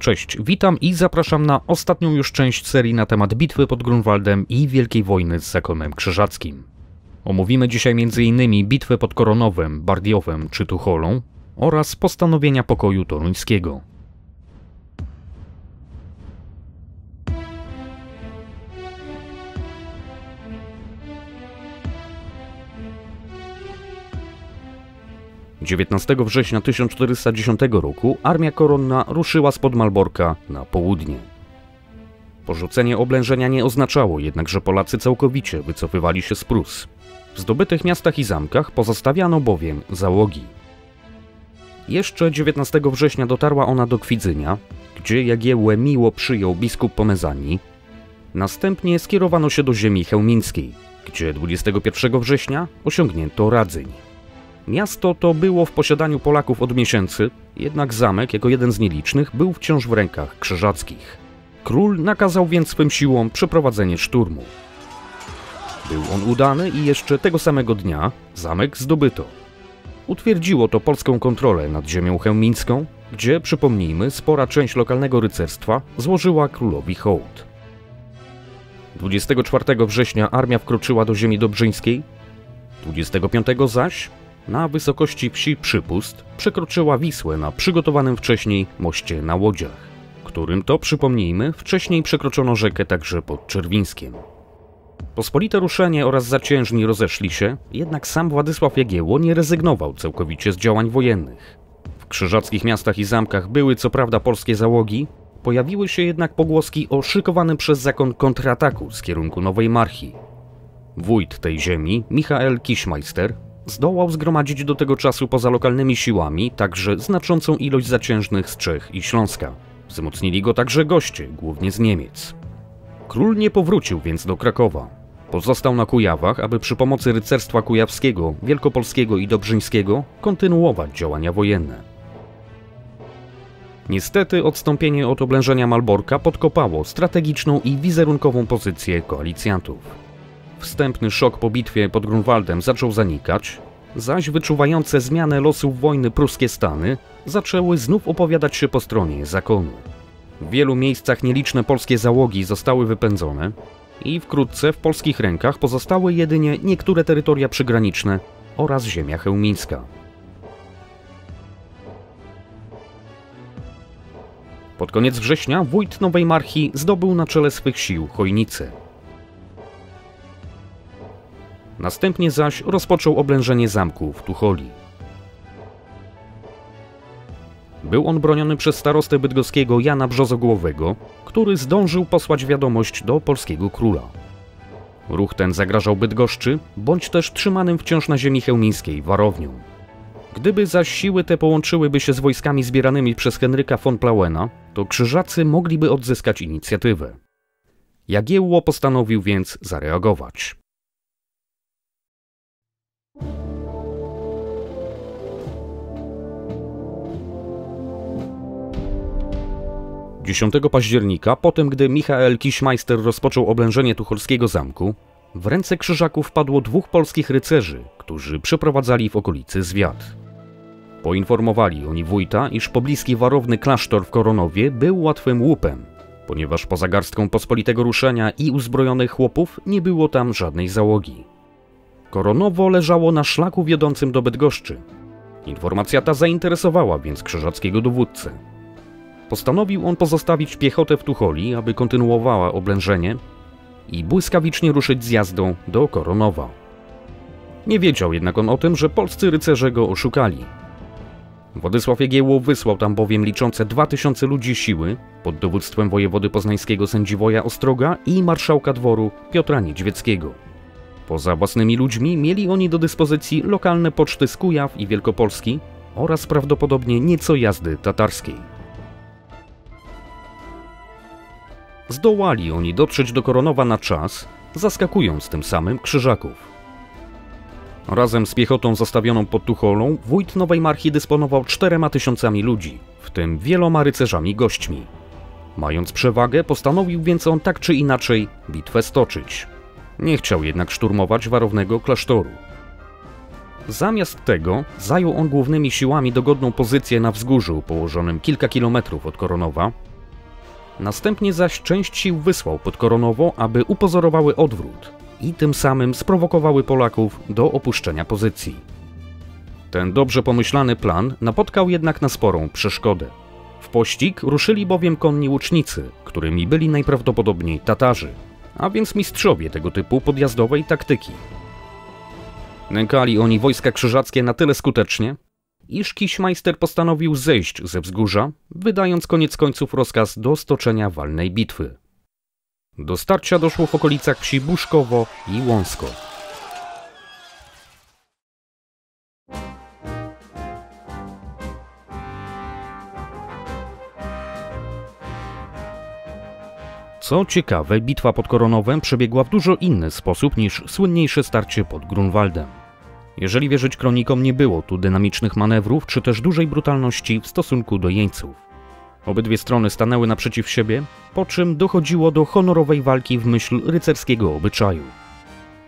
Cześć, witam i zapraszam na ostatnią już część serii na temat bitwy pod Grunwaldem i Wielkiej Wojny z Zakonem Krzyżackim. Omówimy dzisiaj m.in. bitwę pod Koronowem, Bardiowem czy Tucholą oraz postanowienia pokoju toruńskiego. 19 września 1410 roku armia koronna ruszyła spod Malborka na południe. Porzucenie oblężenia nie oznaczało jednak, że Polacy całkowicie wycofywali się z Prus. W zdobytych miastach i zamkach pozostawiano bowiem załogi. Jeszcze 19 września dotarła ona do Kwidzynia, gdzie Jagiełłę miło przyjął biskup Pomezani. Następnie skierowano się do ziemi chełmińskiej, gdzie 21 września osiągnięto Radzyń. Miasto to było w posiadaniu Polaków od miesięcy, jednak zamek, jako jeden z nielicznych, był wciąż w rękach krzyżackich. Król nakazał więc swym siłom przeprowadzenie szturmu. Był on udany i jeszcze tego samego dnia zamek zdobyto. Utwierdziło to polską kontrolę nad ziemią chełmińską, gdzie, przypomnijmy, spora część lokalnego rycerstwa złożyła królowi hołd. 24 września armia wkroczyła do ziemi dobrzyńskiej, 25 zaś na wysokości wsi Przypust przekroczyła Wisłę na przygotowanym wcześniej moście na łodziach, którym to, przypomnijmy, wcześniej przekroczono rzekę także pod Czerwińskiem. Pospolite ruszenie oraz zaciężni rozeszli się, jednak sam Władysław Jagiełło nie rezygnował całkowicie z działań wojennych. W krzyżackich miastach i zamkach były co prawda polskie załogi, pojawiły się jednak pogłoski o szykowanym przez zakon kontrataku z kierunku Nowej Marchi. Wójt tej ziemi, Michael Kiszmeister, Zdołał zgromadzić do tego czasu poza lokalnymi siłami także znaczącą ilość zaciężnych z Czech i Śląska. Wzmocnili go także goście, głównie z Niemiec. Król nie powrócił więc do Krakowa. Pozostał na Kujawach, aby przy pomocy rycerstwa kujawskiego, wielkopolskiego i dobrzyńskiego kontynuować działania wojenne. Niestety odstąpienie od oblężenia Malborka podkopało strategiczną i wizerunkową pozycję koalicjantów. Wstępny szok po bitwie pod Grunwaldem zaczął zanikać, zaś wyczuwające zmianę losów wojny pruskie Stany zaczęły znów opowiadać się po stronie zakonu. W wielu miejscach nieliczne polskie załogi zostały wypędzone i wkrótce w polskich rękach pozostały jedynie niektóre terytoria przygraniczne oraz ziemia chełmińska. Pod koniec września wójt Nowej Marchi zdobył na czele swych sił Chojnice. Następnie zaś rozpoczął oblężenie zamku w Tucholi. Był on broniony przez starostę bydgoskiego Jana Brzozogłowego, który zdążył posłać wiadomość do polskiego króla. Ruch ten zagrażał Bydgoszczy, bądź też trzymanym wciąż na ziemi chełmińskiej warownią. Gdyby zaś siły te połączyłyby się z wojskami zbieranymi przez Henryka von Plauena, to krzyżacy mogliby odzyskać inicjatywę. Jagiełło postanowił więc zareagować. 10 października, potem gdy Michael Kiszmeister rozpoczął oblężenie tucholskiego zamku, w ręce krzyżaków wpadło dwóch polskich rycerzy, którzy przeprowadzali w okolicy zwiat. Poinformowali oni wójta, iż pobliski warowny klasztor w Koronowie był łatwym łupem, ponieważ poza garstką pospolitego ruszenia i uzbrojonych chłopów nie było tam żadnej załogi. Koronowo leżało na szlaku wiodącym do Bydgoszczy. Informacja ta zainteresowała więc krzyżackiego dowódcę. Postanowił on pozostawić piechotę w Tucholi, aby kontynuowała oblężenie i błyskawicznie ruszyć z jazdą do Koronowa. Nie wiedział jednak on o tym, że polscy rycerze go oszukali. Władysław Jagiełło wysłał tam bowiem liczące 2000 ludzi siły pod dowództwem wojewody poznańskiego sędziwoja Ostroga i marszałka dworu Piotra Niedźwieckiego. Poza własnymi ludźmi mieli oni do dyspozycji lokalne poczty z Kujaw i Wielkopolski oraz prawdopodobnie nieco jazdy tatarskiej. Zdołali oni dotrzeć do Koronowa na czas, zaskakując tym samym krzyżaków. Razem z piechotą zostawioną pod Tucholą, wójt Nowej Marchi dysponował czterema tysiącami ludzi, w tym wieloma rycerzami gośćmi. Mając przewagę, postanowił więc on tak czy inaczej bitwę stoczyć. Nie chciał jednak szturmować warownego klasztoru. Zamiast tego zajął on głównymi siłami dogodną pozycję na wzgórzu położonym kilka kilometrów od Koronowa. Następnie zaś część sił wysłał pod Koronowo, aby upozorowały odwrót i tym samym sprowokowały Polaków do opuszczenia pozycji. Ten dobrze pomyślany plan napotkał jednak na sporą przeszkodę. W pościg ruszyli bowiem konni łucznicy, którymi byli najprawdopodobniej Tatarzy, a więc mistrzowie tego typu podjazdowej taktyki. Nękali oni wojska krzyżackie na tyle skutecznie, iż Kiśmajster postanowił zejść ze wzgórza, wydając koniec końców rozkaz do stoczenia walnej bitwy. Do starcia doszło w okolicach wsi Buszkowo i Łąsko. Co ciekawe, bitwa pod Koronowem przebiegła w dużo inny sposób niż słynniejsze starcie pod Grunwaldem. Jeżeli wierzyć kronikom, nie było tu dynamicznych manewrów czy też dużej brutalności w stosunku do jeńców. Obydwie strony stanęły naprzeciw siebie, po czym dochodziło do honorowej walki w myśl rycerskiego obyczaju.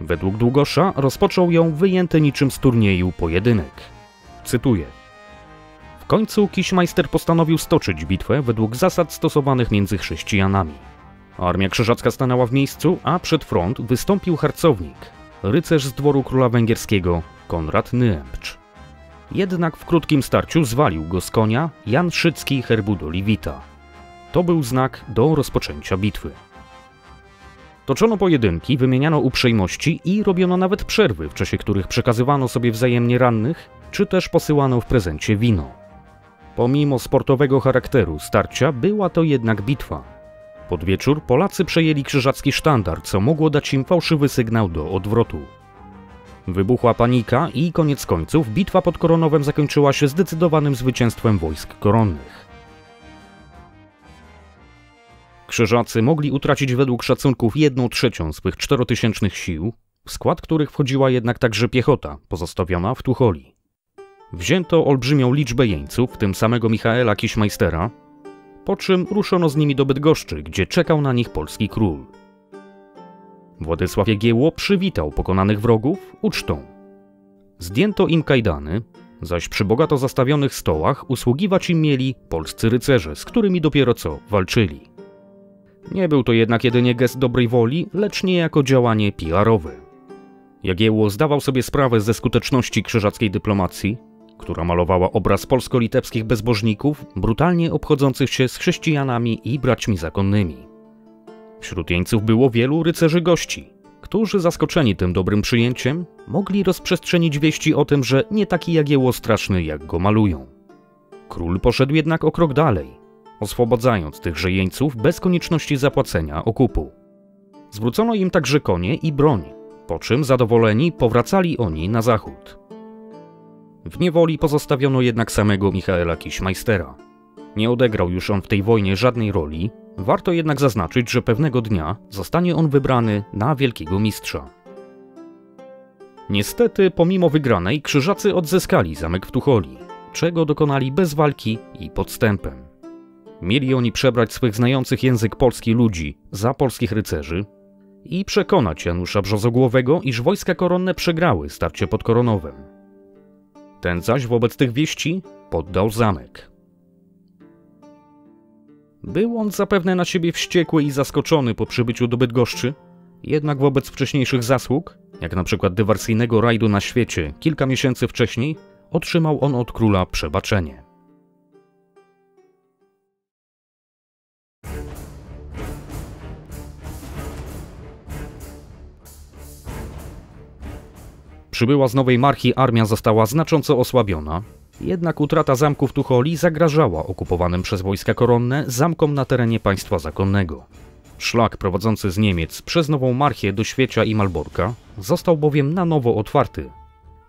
Według Długosza rozpoczął ją wyjęty niczym z turnieju pojedynek. Cytuję. W końcu Kiśmajster postanowił stoczyć bitwę według zasad stosowanych między chrześcijanami. Armia krzyżacka stanęła w miejscu, a przed front wystąpił harcownik, rycerz z dworu króla węgierskiego Konrad Nyempcz. Jednak w krótkim starciu zwalił go z konia Jan Szycki herbu Liwita. To był znak do rozpoczęcia bitwy. Toczono pojedynki, wymieniano uprzejmości i robiono nawet przerwy, w czasie których przekazywano sobie wzajemnie rannych, czy też posyłano w prezencie wino. Pomimo sportowego charakteru starcia, była to jednak bitwa. Pod wieczór Polacy przejęli krzyżacki sztandar, co mogło dać im fałszywy sygnał do odwrotu. Wybuchła panika i koniec końców bitwa pod Koronowem zakończyła się zdecydowanym zwycięstwem wojsk koronnych. Krzyżacy mogli utracić według szacunków 1 trzecią swych czterotysięcznych sił, w skład których wchodziła jednak także piechota pozostawiona w Tucholi. Wzięto olbrzymią liczbę jeńców, w tym samego Michaela Kiśmajstera, po czym ruszono z nimi do Bydgoszczy, gdzie czekał na nich polski król. Władysław Jagiełło przywitał pokonanych wrogów ucztą. Zdjęto im kajdany, zaś przy bogato zastawionych stołach usługiwać im mieli polscy rycerze, z którymi dopiero co walczyli. Nie był to jednak jedynie gest dobrej woli, lecz niejako działanie PR-owe. Jagiełło zdawał sobie sprawę ze skuteczności krzyżackiej dyplomacji, która malowała obraz polsko-litewskich bezbożników, brutalnie obchodzących się z chrześcijanami i braćmi zakonnymi. Wśród jeńców było wielu rycerzy gości, którzy zaskoczeni tym dobrym przyjęciem, mogli rozprzestrzenić wieści o tym, że nie taki Jagiełło straszny, jak go malują. Król poszedł jednak o krok dalej, oswobodzając tychże jeńców bez konieczności zapłacenia okupu. Zwrócono im także konie i broń, po czym zadowoleni powracali oni na zachód. W niewoli pozostawiono jednak samego Michaela Kiśmajstera. Nie odegrał już on w tej wojnie żadnej roli, warto jednak zaznaczyć, że pewnego dnia zostanie on wybrany na wielkiego mistrza. Niestety, pomimo wygranej, krzyżacy odzyskali zamek w Tucholi, czego dokonali bez walki i podstępem. Mieli oni przebrać swych znających język polski ludzi za polskich rycerzy i przekonać Janusza Brzozogłowego, iż wojska koronne przegrały starcie pod Koronowem. Ten zaś wobec tych wieści poddał zamek. Był on zapewne na siebie wściekły i zaskoczony po przybyciu do Bydgoszczy, jednak wobec wcześniejszych zasług, jak na przykład dywersyjnego rajdu na świecie kilka miesięcy wcześniej, otrzymał on od króla przebaczenie. Przybyła z Nowej Marchi armia została znacząco osłabiona, jednak utrata zamku w Tucholi zagrażała okupowanym przez wojska koronne zamkom na terenie państwa zakonnego. Szlak prowadzący z Niemiec przez Nową Marchię do Świecia i Malborka został bowiem na nowo otwarty,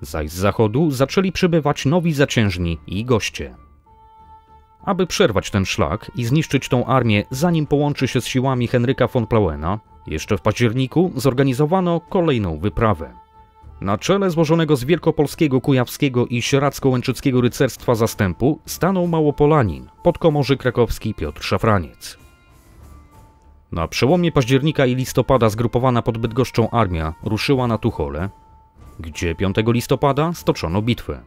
zaś z zachodu zaczęli przybywać nowi zaciężni i goście. Aby przerwać ten szlak i zniszczyć tą armię, zanim połączy się z siłami Henryka von Plauena, jeszcze w październiku zorganizowano kolejną wyprawę. Na czele złożonego z wielkopolskiego, kujawskiego i sieradzko-łęczyckiego rycerstwa zastępu stanął Małopolanin, podkomorzy krakowski Piotr Szafraniec. Na przełomie października i listopada zgrupowana pod Bydgoszczą armia ruszyła na Tuchole. gdzie 5 listopada stoczono bitwę.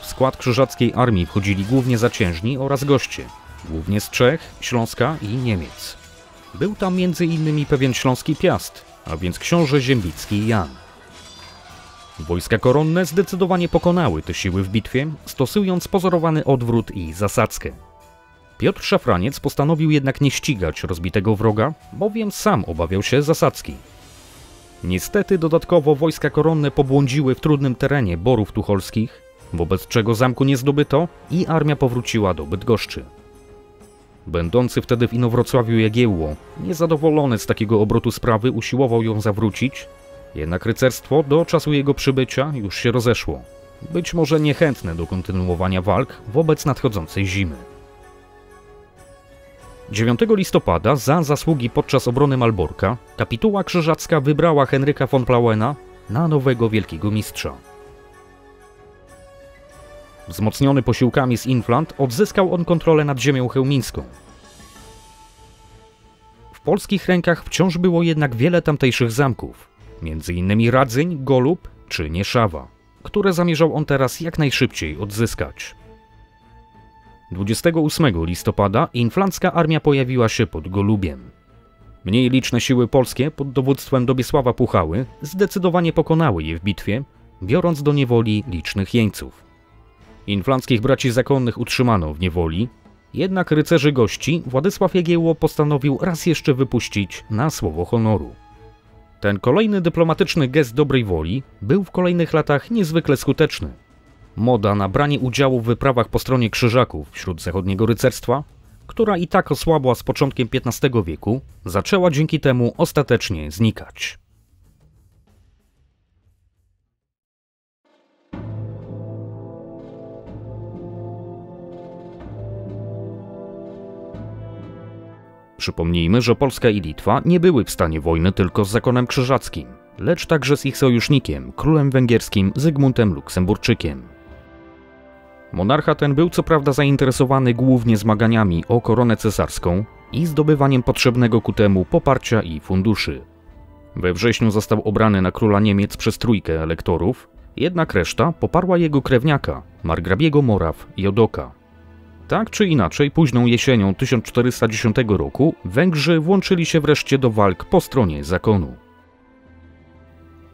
W skład krzyżackiej armii wchodzili głównie zaciężni oraz goście, głównie z Czech, Śląska i Niemiec. Był tam m.in. pewien śląski piast, a więc książę ziembicki Jan. Wojska koronne zdecydowanie pokonały te siły w bitwie, stosując pozorowany odwrót i zasadzkę. Piotr Szafraniec postanowił jednak nie ścigać rozbitego wroga, bowiem sam obawiał się zasadzki. Niestety dodatkowo wojska koronne pobłądziły w trudnym terenie Borów Tucholskich, wobec czego zamku nie zdobyto i armia powróciła do Bydgoszczy. Będący wtedy w Inowrocławiu Jagiełło, niezadowolony z takiego obrotu sprawy, usiłował ją zawrócić, jednak rycerstwo do czasu jego przybycia już się rozeszło, być może niechętne do kontynuowania walk wobec nadchodzącej zimy. 9 listopada za zasługi podczas obrony Malborka kapituła krzyżacka wybrała Henryka von Plauena na nowego wielkiego mistrza. Wzmocniony posiłkami z Inflant odzyskał on kontrolę nad ziemią chełmińską. W polskich rękach wciąż było jednak wiele tamtejszych zamków, m.in. Radzyń, Golub czy Nieszawa, które zamierzał on teraz jak najszybciej odzyskać. 28 listopada inflancka armia pojawiła się pod Golubiem. Mniej liczne siły polskie pod dowództwem Dobiesława Puchały zdecydowanie pokonały je w bitwie, biorąc do niewoli licznych jeńców. Inflanckich braci zakonnych utrzymano w niewoli, jednak rycerzy gości Władysław Jagiełło postanowił raz jeszcze wypuścić na słowo honoru. Ten kolejny dyplomatyczny gest dobrej woli był w kolejnych latach niezwykle skuteczny. Moda na branie udziału w wyprawach po stronie krzyżaków wśród zachodniego rycerstwa, która i tak osłabła z początkiem XV wieku, zaczęła dzięki temu ostatecznie znikać. Przypomnijmy, że Polska i Litwa nie były w stanie wojny tylko z zakonem krzyżackim, lecz także z ich sojusznikiem, królem węgierskim Zygmuntem Luksemburczykiem. Monarcha ten był co prawda zainteresowany głównie zmaganiami o koronę cesarską i zdobywaniem potrzebnego ku temu poparcia i funduszy. We wrześniu został obrany na króla Niemiec przez trójkę elektorów, jednak reszta poparła jego krewniaka, margrabiego Moraw Jodoka. Tak czy inaczej, późną jesienią 1410 roku Węgrzy włączyli się wreszcie do walk po stronie zakonu.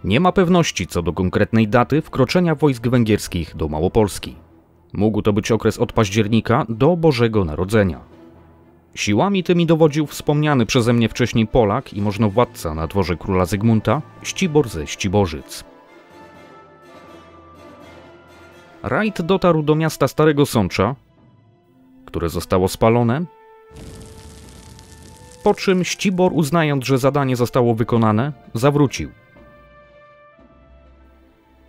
Nie ma pewności co do konkretnej daty wkroczenia wojsk węgierskich do Małopolski. Mógł to być okres od października do Bożego Narodzenia. Siłami tymi dowodził wspomniany przeze mnie wcześniej Polak i możnowładca na dworze króla Zygmunta, Ścibor ze Ściborzyc. Rajd dotarł do miasta Starego Sącza, które zostało spalone, po czym Ścibor, uznając, że zadanie zostało wykonane, zawrócił.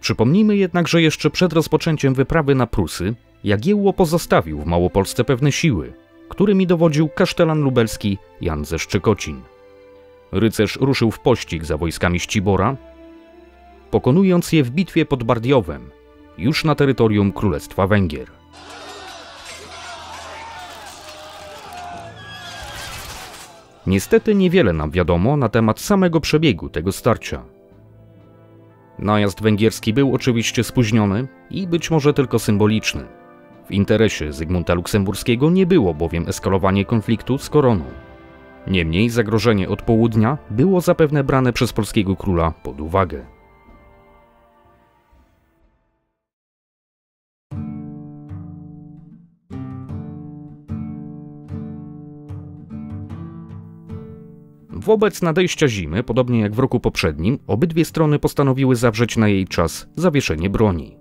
Przypomnijmy jednak, że jeszcze przed rozpoczęciem wyprawy na Prusy, Jagiełło pozostawił w Małopolsce pewne siły, którymi dowodził kasztelan lubelski Jan ze Szczekocin. Rycerz ruszył w pościg za wojskami Ścibora, pokonując je w bitwie pod Bardiowem, już na terytorium Królestwa Węgier. Niestety niewiele nam wiadomo na temat samego przebiegu tego starcia. Najazd węgierski był oczywiście spóźniony i być może tylko symboliczny. W interesie Zygmunta Luksemburskiego nie było bowiem eskalowanie konfliktu z koroną. Niemniej zagrożenie od południa było zapewne brane przez polskiego króla pod uwagę. Wobec nadejścia zimy, podobnie jak w roku poprzednim, obydwie strony postanowiły zawrzeć na jej czas zawieszenie broni.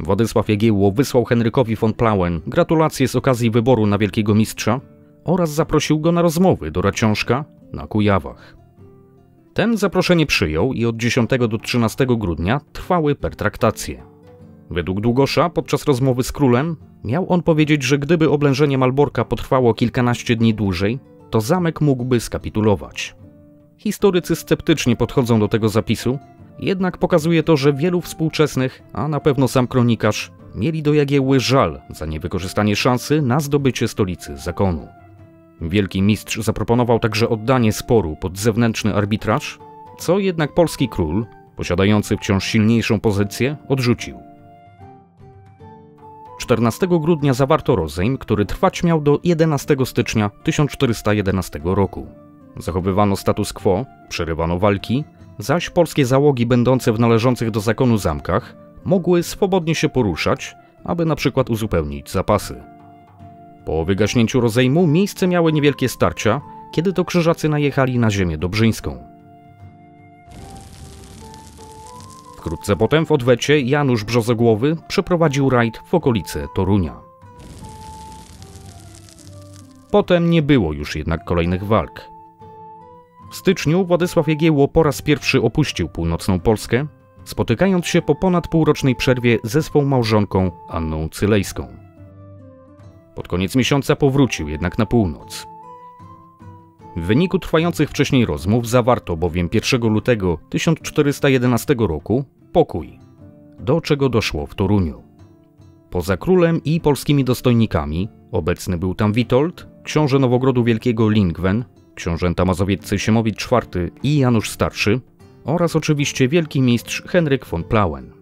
Władysław Jagiełło wysłał Henrykowi von Plauen gratulacje z okazji wyboru na wielkiego mistrza oraz zaprosił go na rozmowy do Raciążka na Kujawach. Ten zaproszenie przyjął i od 10 do 13 grudnia trwały pertraktacje. Według Długosza podczas rozmowy z królem miał on powiedzieć, że gdyby oblężenie Malborka potrwało kilkanaście dni dłużej, to zamek mógłby skapitulować. Historycy sceptycznie podchodzą do tego zapisu, jednak pokazuje to, że wielu współczesnych, a na pewno sam kronikarz, mieli do Jagiełły żal za niewykorzystanie szansy na zdobycie stolicy zakonu. Wielki mistrz zaproponował także oddanie sporu pod zewnętrzny arbitraż, co jednak polski król, posiadający wciąż silniejszą pozycję, odrzucił. 14 grudnia zawarto rozejm, który trwać miał do 11 stycznia 1411 roku. Zachowywano status quo, przerywano walki, zaś polskie załogi będące w należących do zakonu zamkach mogły swobodnie się poruszać, aby na przykład uzupełnić zapasy. Po wygaśnięciu rozejmu miejsce miały niewielkie starcia, kiedy to krzyżacy najechali na ziemię dobrzyńską. Wkrótce potem w odwecie Janusz Brzozogłowy przeprowadził rajd w okolice Torunia. Potem nie było już jednak kolejnych walk. W styczniu Władysław Jagiełło po raz pierwszy opuścił północną Polskę, spotykając się po ponad półrocznej przerwie ze swą małżonką Anną Cylejską. Pod koniec miesiąca powrócił jednak na północ. W wyniku trwających wcześniej rozmów zawarto bowiem 1 lutego 1411 roku pokój, do czego doszło w Toruniu. Poza królem i polskimi dostojnikami obecny był tam Witold, książę Nowogrodu Wielkiego Lingwen, książęta mazowieccy Siemowit IV i Janusz Starszy oraz oczywiście wielki mistrz Henryk von Plauen.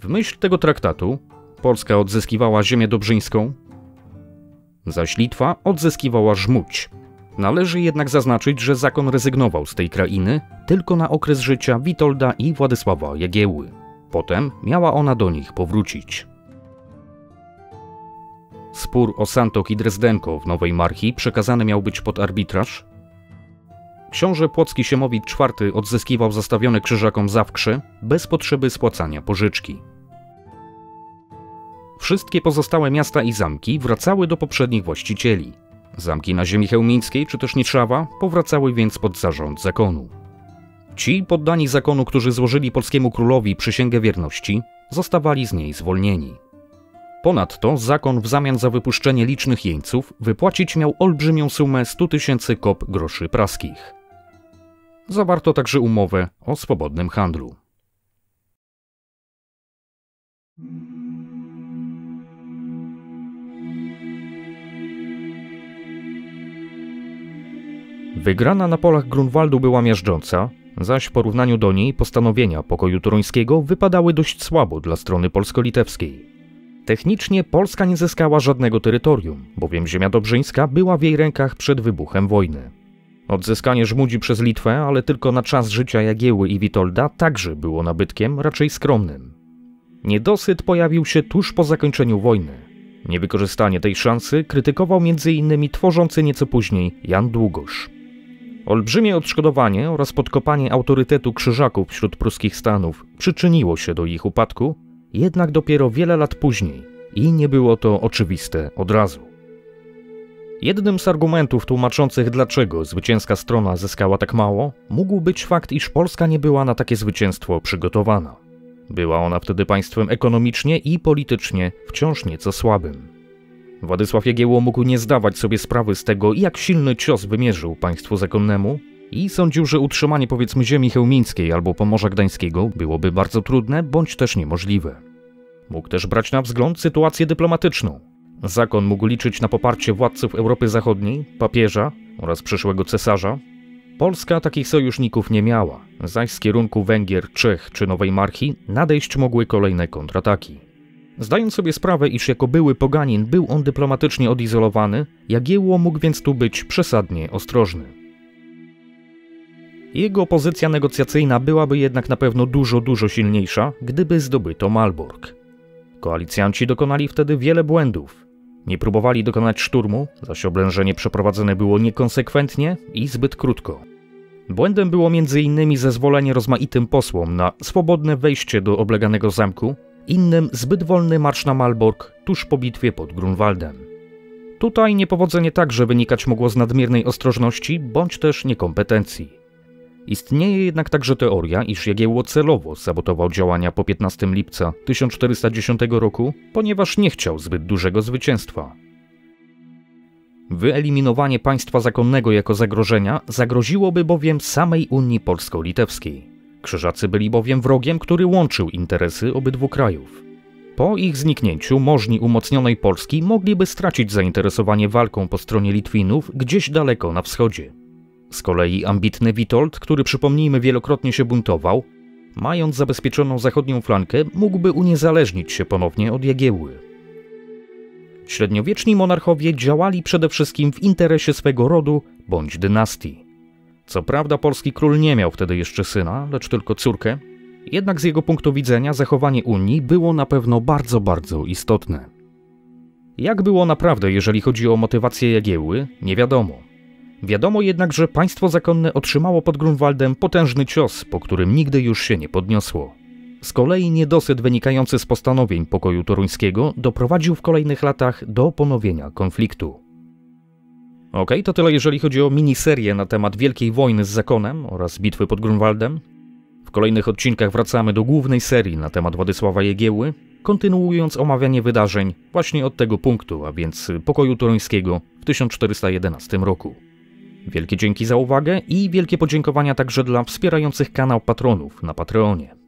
W myśl tego traktatu Polska odzyskiwała ziemię dobrzyńską, zaś Litwa odzyskiwała Żmudź. Należy jednak zaznaczyć, że zakon rezygnował z tej krainy tylko na okres życia Witolda i Władysława Jagieły. Potem miała ona do nich powrócić. Spór o Santok i Drezdenko w Nowej Marchi przekazany miał być pod arbitraż. Książę Płocki Siemowit IV odzyskiwał zastawione krzyżakom zawkrze bez potrzeby spłacania pożyczki. Wszystkie pozostałe miasta i zamki wracały do poprzednich właścicieli. Zamki na ziemi chełmińskiej czy też Nitrzawa powracały więc pod zarząd zakonu. Ci poddani zakonu, którzy złożyli polskiemu królowi przysięgę wierności, zostawali z niej zwolnieni. Ponadto zakon w zamian za wypuszczenie licznych jeńców wypłacić miał olbrzymią sumę 100 tysięcy kop groszy praskich. Zawarto także umowę o swobodnym handlu. Wygrana na polach Grunwaldu była miażdżąca, zaś w porównaniu do niej postanowienia pokoju toruńskiego wypadały dość słabo dla strony polsko-litewskiej. Technicznie Polska nie zyskała żadnego terytorium, bowiem ziemia dobrzyńska była w jej rękach przed wybuchem wojny. Odzyskanie Żmudzi przez Litwę, ale tylko na czas życia Jagieły i Witolda, także było nabytkiem raczej skromnym. Niedosyt pojawił się tuż po zakończeniu wojny. Niewykorzystanie tej szansy krytykował m.in. tworzący nieco później Jan Długosz. Olbrzymie odszkodowanie oraz podkopanie autorytetu krzyżaków wśród pruskich stanów przyczyniło się do ich upadku, jednak dopiero wiele lat później i nie było to oczywiste od razu. Jednym z argumentów tłumaczących, dlaczego zwycięska strona zyskała tak mało, mógł być fakt, iż Polska nie była na takie zwycięstwo przygotowana. Była ona wtedy państwem ekonomicznie i politycznie wciąż nieco słabym. Władysław Jagiełło mógł nie zdawać sobie sprawy z tego, jak silny cios wymierzył państwu zakonnemu i sądził, że utrzymanie powiedzmy ziemi chełmińskiej albo Pomorza Gdańskiego byłoby bardzo trudne bądź też niemożliwe. Mógł też brać na wzgląd sytuację dyplomatyczną. Zakon mógł liczyć na poparcie władców Europy Zachodniej, papieża oraz przyszłego cesarza. Polska takich sojuszników nie miała, zaś z kierunku Węgier, Czech czy Nowej Marchi nadejść mogły kolejne kontrataki. Zdając sobie sprawę, iż jako były poganin był on dyplomatycznie odizolowany, Jagiełło mógł więc tu być przesadnie ostrożny. Jego pozycja negocjacyjna byłaby jednak na pewno dużo, dużo silniejsza, gdyby zdobyto Malbork. Koalicjanci dokonali wtedy wiele błędów. Nie próbowali dokonać szturmu, zaś oblężenie przeprowadzone było niekonsekwentnie i zbyt krótko. Błędem było m.in. zezwolenie rozmaitym posłom na swobodne wejście do obleganego zamku innym zbyt wolny marsz na Malbork tuż po bitwie pod Grunwaldem. Tutaj niepowodzenie także wynikać mogło z nadmiernej ostrożności bądź też niekompetencji. Istnieje jednak także teoria, iż Jagiełło celowo sabotował działania po 15 lipca 1410 roku, ponieważ nie chciał zbyt dużego zwycięstwa. Wyeliminowanie państwa zakonnego jako zagrożenia zagroziłoby bowiem samej Unii Polsko-Litewskiej. Krzyżacy byli bowiem wrogiem, który łączył interesy obydwu krajów. Po ich zniknięciu możni umocnionej Polski mogliby stracić zainteresowanie walką po stronie Litwinów gdzieś daleko na wschodzie. Z kolei ambitny Witold, który przypomnijmy wielokrotnie się buntował, mając zabezpieczoną zachodnią flankę, mógłby uniezależnić się ponownie od Jagiełły. Średniowieczni monarchowie działali przede wszystkim w interesie swego rodu bądź dynastii. Co prawda polski król nie miał wtedy jeszcze syna, lecz tylko córkę, jednak z jego punktu widzenia zachowanie Unii było na pewno bardzo, bardzo istotne. Jak było naprawdę, jeżeli chodzi o motywację Jagiełły, nie wiadomo. Wiadomo jednak, że państwo zakonne otrzymało pod Grunwaldem potężny cios, po którym nigdy już się nie podniosło. Z kolei niedosyt wynikający z postanowień pokoju toruńskiego doprowadził w kolejnych latach do ponowienia konfliktu. Ok, to tyle jeżeli chodzi o miniserię na temat Wielkiej Wojny z Zakonem oraz bitwy pod Grunwaldem. W kolejnych odcinkach wracamy do głównej serii na temat Władysława Jegieły, kontynuując omawianie wydarzeń właśnie od tego punktu, a więc pokoju toruńskiego w 1411 roku. Wielkie dzięki za uwagę i wielkie podziękowania także dla wspierających kanał patronów na Patreonie.